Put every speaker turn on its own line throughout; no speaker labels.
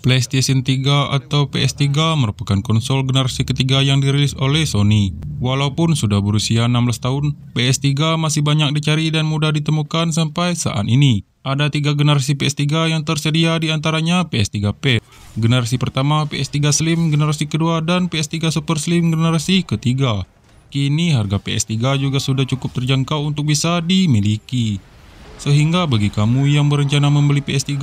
PlayStation 3 atau PS3 merupakan konsol generasi ketiga yang dirilis oleh Sony. Walaupun sudah berusia 16 tahun, PS3 masih banyak dicari dan mudah ditemukan sampai saat ini. Ada tiga generasi PS3 yang tersedia di antaranya PS3P. Generasi pertama PS3 Slim, generasi kedua dan PS3 Super Slim generasi ketiga. Kini harga PS3 juga sudah cukup terjangkau untuk bisa dimiliki. Sehingga bagi kamu yang berencana membeli PS3,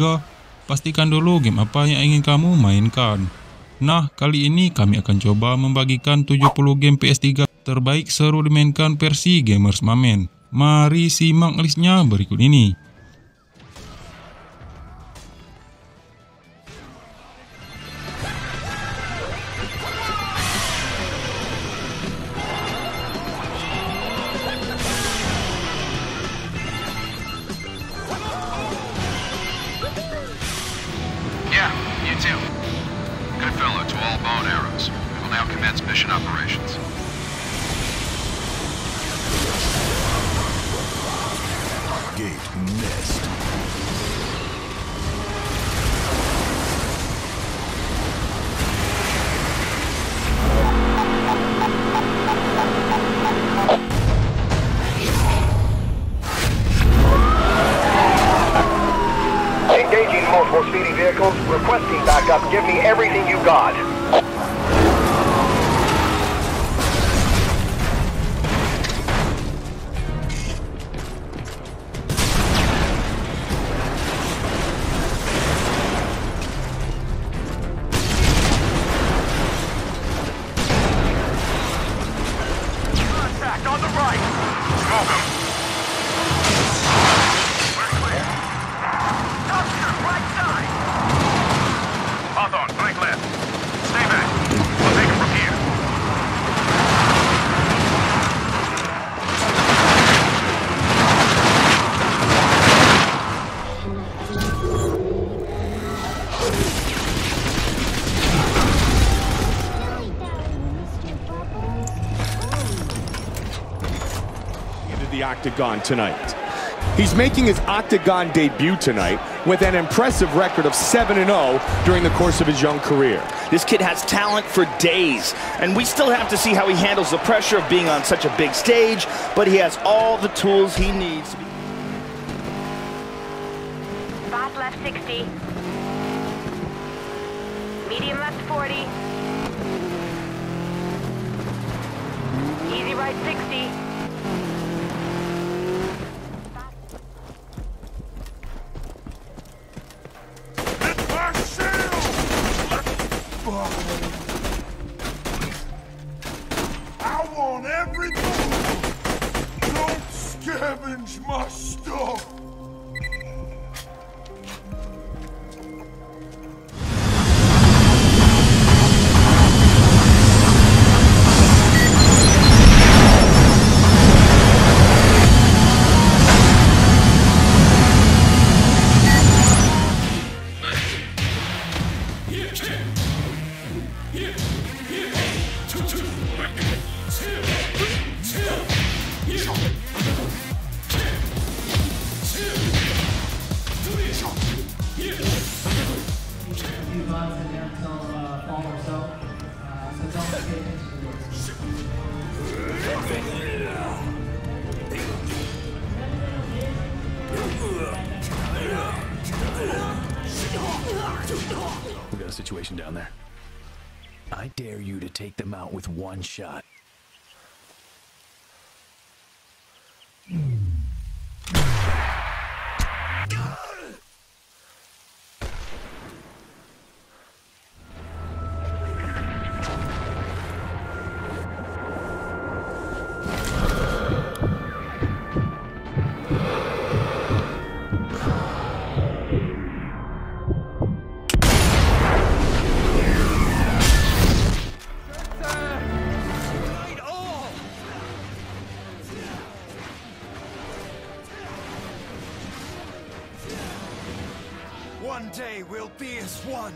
pastikan dulu game apa yang ingin kamu mainkan. Nah, kali ini kami akan coba membagikan 70 game PS3 terbaik seru dimainkan versi Gamers Mamen. Mari simak listnya berikut ini.
Will commence mission operations.
Gate missed.
Engaging multiple speeding vehicles, requesting backup. Give me everything you got. The
octagon tonight. He's making his octagon debut tonight with an impressive record of 7 0 during the course of his young career.
This kid has talent for days, and we still have to see how he handles the pressure of being on such a big stage, but he has all the tools he needs. to be-
left 60. Medium left 40. Easy right 60.
One shot.
One day we'll be as one.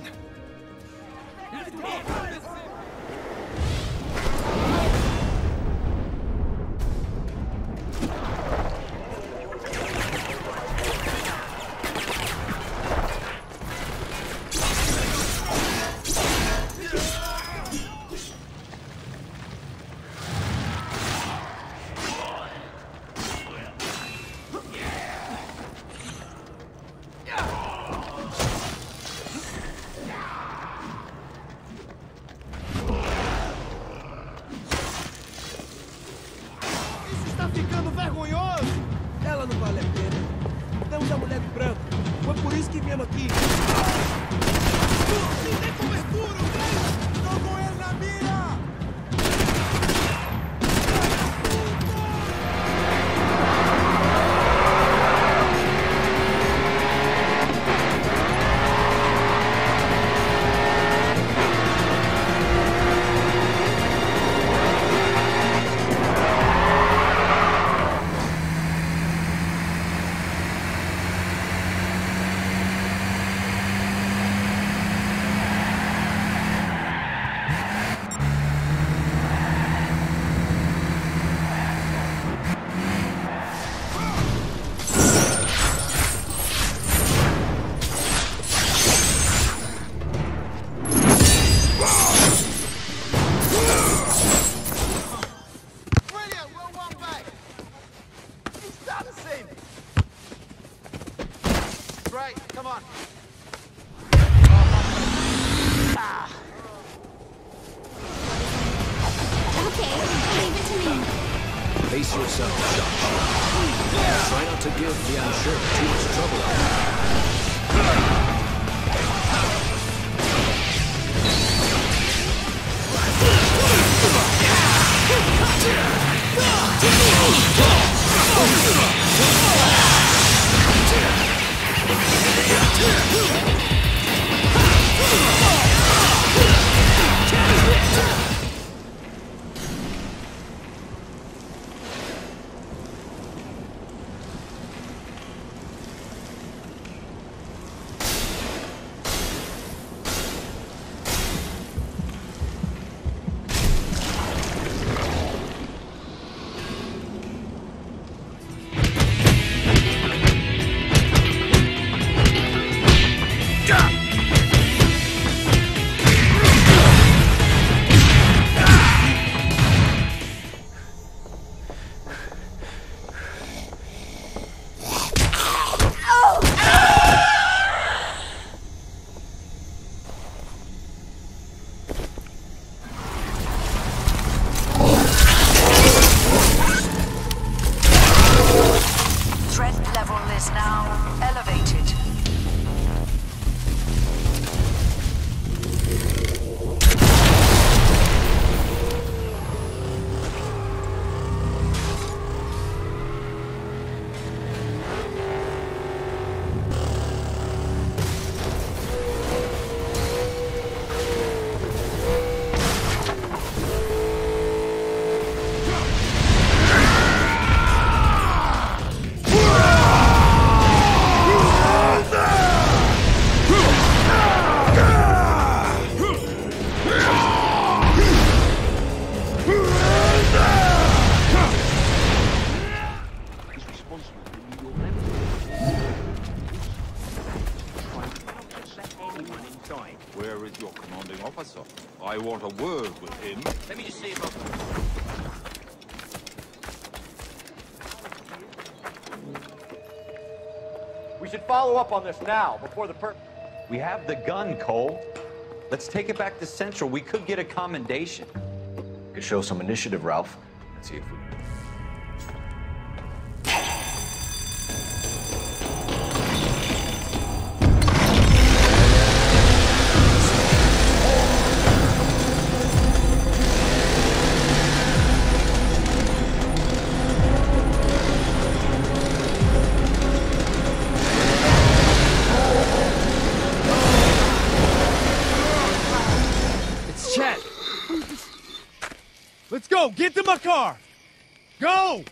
Risque mesmo aqui.
Give the unsure too much trouble
We should follow up on this now, before the per...
We have the gun, Cole. Let's take it back to Central. We could get a commendation.
Could show some initiative, Ralph. Let's see if we
It's Let's go. Get to my car. Go.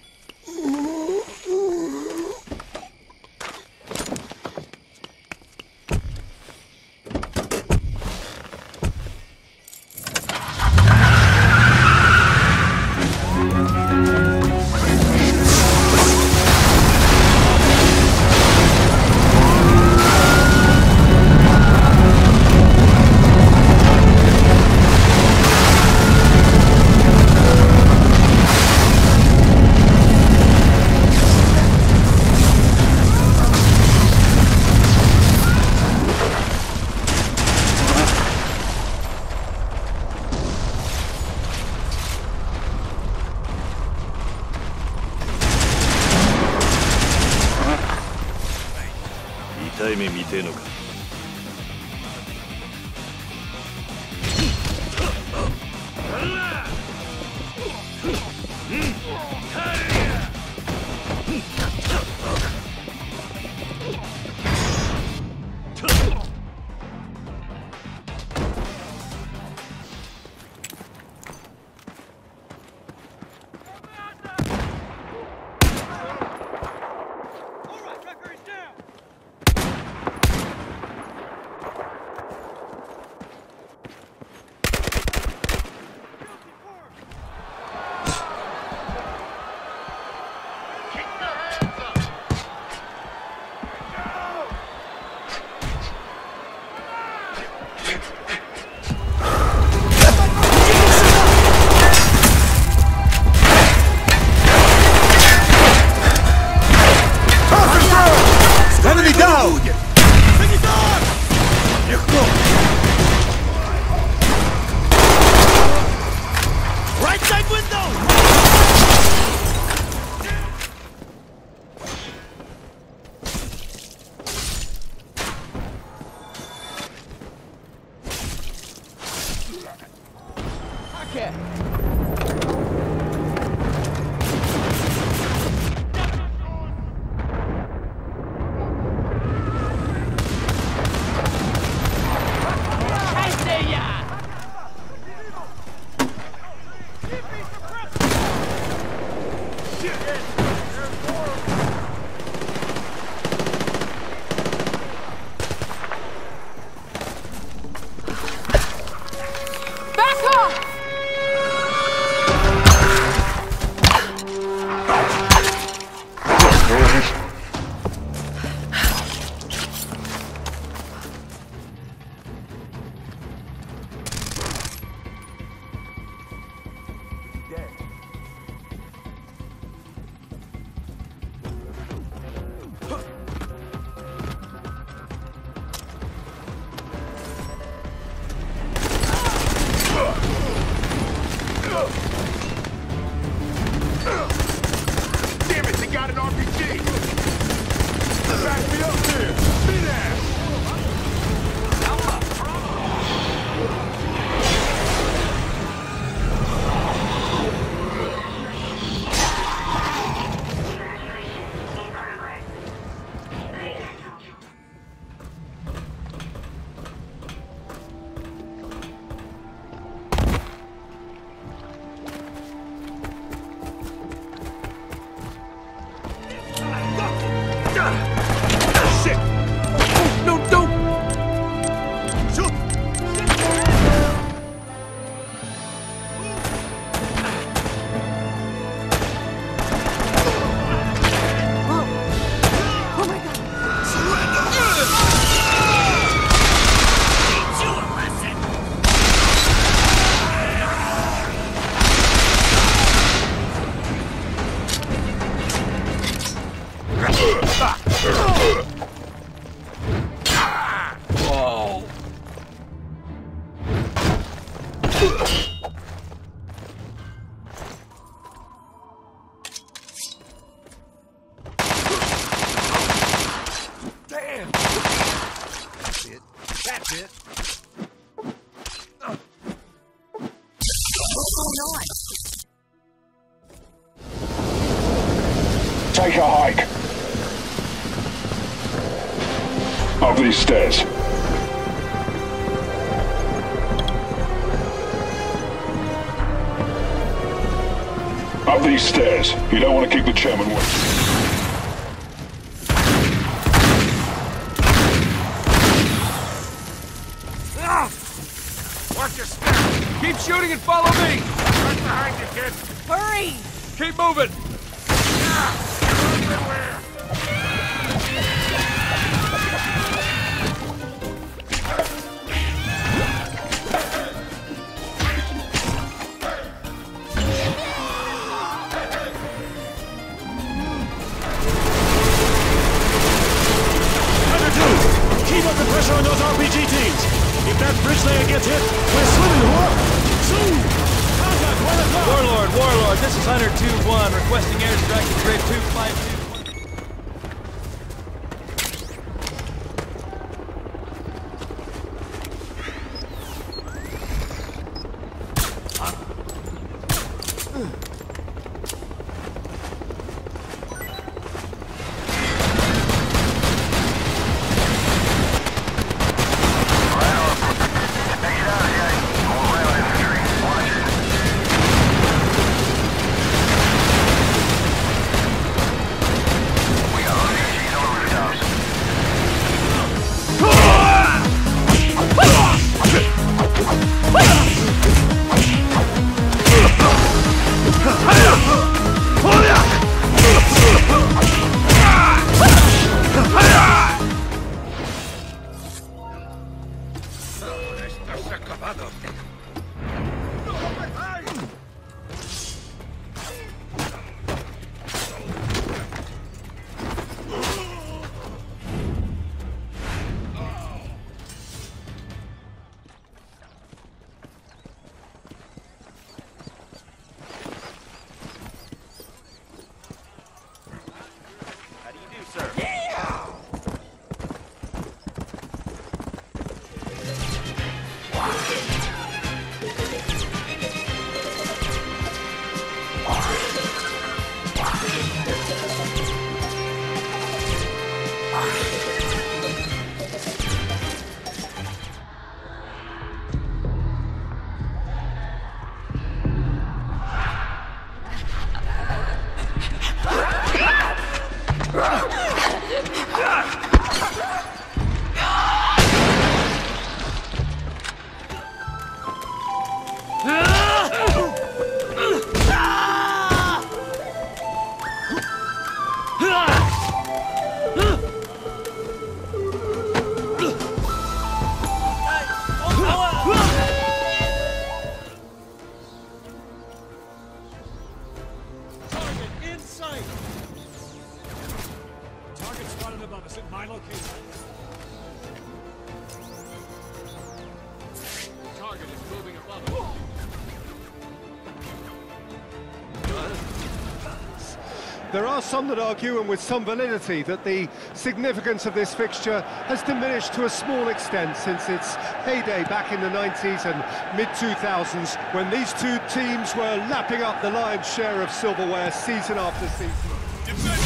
Take a hike. Up these stairs. Up these stairs. You don't want to keep the chairman waiting.
Watch your step. Keep shooting and follow me. Right behind you, kid. Hurry. Keep moving.
Ugh. Some that argue, and with some validity, that the significance of this fixture has diminished to a small extent since its heyday back in the 90s and mid-2000s, when these two teams were lapping up the lion's share of silverware season after season.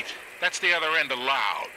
Quiet. That's the other end of loud.